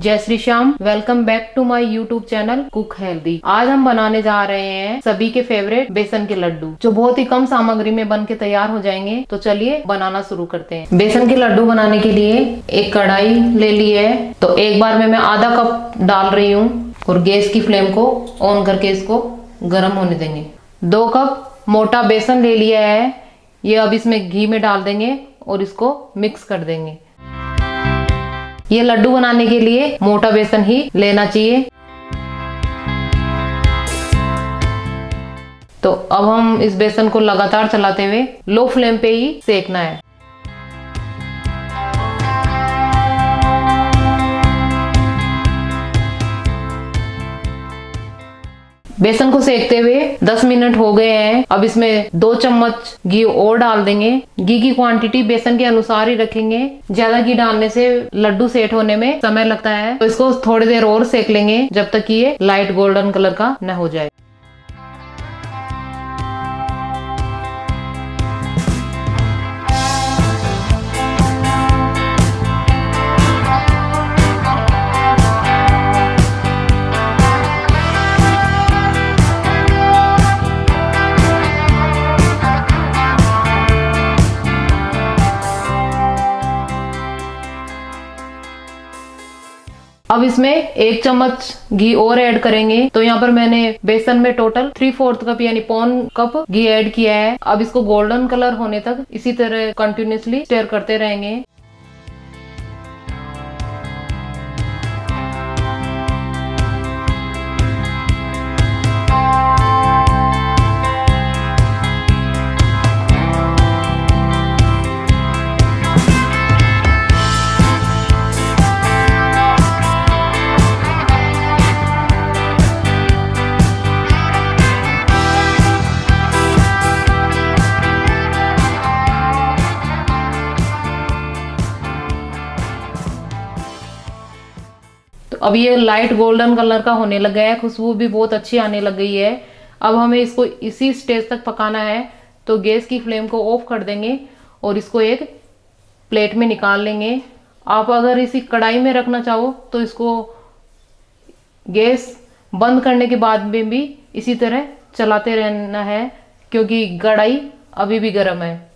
जय Shri Shyam welcome back to my YouTube channel cook healthy आज हम बनाने जा रहे हैं सभी के फेवरेट बेसन के लड्डू, जो बहुत ही कम सामग्री में बन के तैयार हो जाएँगे। तो चलिए बनाना शुरू करते हैं। बेसन के लड्डू बनाने के लिए एक कढ़ाई ले ली है। तो एक बार में मैं आधा कप डाल रही हूँ और गैस की फ्लेम को ऑन करके इसको गर्म होने देंगे। दो कप मोटा बेसन ले लिया है। ये अब इसमें घी में डाल देंगे और इसको मिक्स कर देंगे। ये लड्डू बनाने के लिए मोटा बेसन ही लेना चाहिए। तो अब हम इस बेसन को लगातार चलाते हुए लो फ्लेम पे ही सेकना है। बेसन को सेकते हुए 10 मिनट हो गए हैं। अब इसमें दो चम्मच घी और डाल देंगे। घी की क्वांटिटी बेसन के अनुसार ही रखेंगे। ज़्यादा घी डालने से लड्डू सेट होने में समय लगता है। तो इसको थोड़ी देर और सेक लेंगे, जब तक ये लाइट गोल्डन कलर का न हो जाए। अब इसमें एक चम्मच घी और ऐड करेंगे। तो यहाँ पर मैंने बेसन में टोटल थ्री फोर्थ कप यानी पौन कप घी ऐड किया है। अब इसको गोल्डन कलर होने तक इसी तरह कंटिन्यूसली स्टेयर करते रहेंगे। अब ये लाइट गोल्डन कलर का होने लग गया है, खुशबू भी बहुत अच्छी आने लग गई है। अब हमें इसको इसी स्टेज तक पकाना है तो गैस की फ्लेम को ऑफ़ कर देंगे और इसको एक प्लेट में निकाल लेंगे। आप अगर इसी कढ़ाई में रखना चाहो तो इसको गैस बंद करने के बाद में भी इसी तरह चलाते रहना है, क्योंकि कढ़ाई अभी भी गर्म है।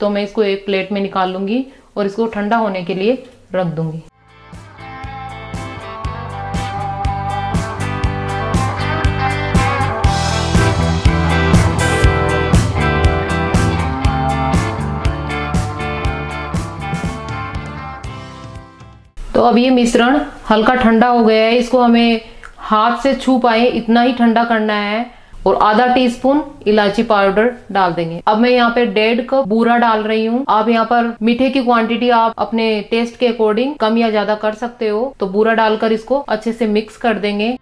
तो मैं इसको एक प्लेट में निकाल लूँगी और इसको ठंडा होने के लिए रख दूँगी। तो अब ये मिश्रण हल्का ठंडा हो गया है। इसको हमें हाथ से छू पाए, इतना ही ठंडा करना है और आधा टीस्पून इलायची पाउडर डाल देंगे। अब मैं यहाँ पे डेढ़ कप बूरा डाल रही हूँ। आप यहाँ पर मीठे की क्वांटिटी आप अपने टेस्ट के अकॉर्डिंग कम या ज़्यादा कर सकते हो। तो बूरा डालकर इसको अच्छे से मिक्स कर देंगे।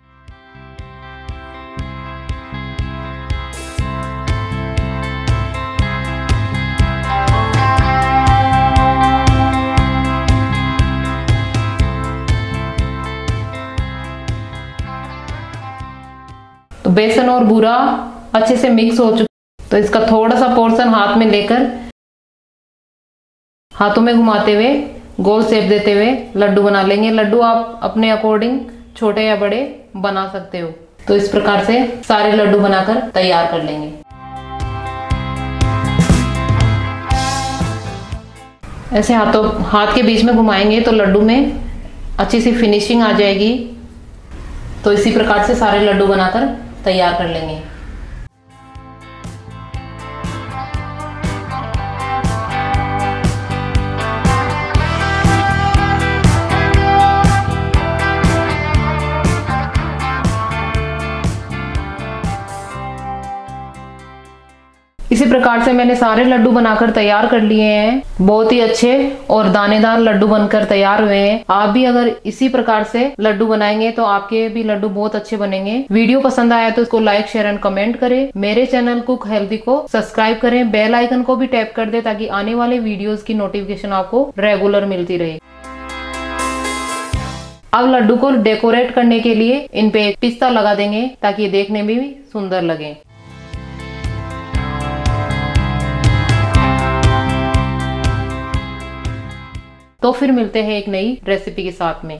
बेसन और बूरा अच्छे से मिक्स हो चुका तो इसका थोड़ा सा पोर्शन हाथ में लेकर, हाथों में घुमाते हुए, गोल शेप देते हुए लड्डू बना लेंगे। लड्डू आप अपने अकॉर्डिंग छोटे या बड़े बना सकते हो। तो इस प्रकार से सारे लड्डू बनाकर तैयार कर लेंगे। ऐसे हाथों, हाथ के बीच में घुमाएँगे तो लड्डू में अच्छी सी फिनिशिंग आ जाएगी। तो इसी प्रकार से सारे लड्डू बनाकर तैयार कर लेंगे। प्रकार से मैंने सारे लड्डू बनाकर तैयार कर लिए हैं। बहुत ही अच्छे और दानेदार लड्डू बनकर तैयार हुए हैं। आप भी अगर इसी प्रकार से लड्डू बनाएँगे तो आपके भी लड्डू बहुत अच्छे बनेंगे। वीडियो पसंद आया तो इसको लाइक शेयर एंड कमेंट करें। मेरे चैनल कुक हेल्दी को सब्सक्राइब करें। बेल आइकन को भी टैप कर दे ताकि आने वाले वीडियोज़ की नोटिफिकेशन आपको रेगुलर मिलती रहे। अब लड्डू को डेकोरेट करने के लिए इन पे पिस्ता लगा देंगे ताकि ये देखने में भी सुंदर लगे। तो फिर मिलते हैं एक नई रेसिपी के साथ में।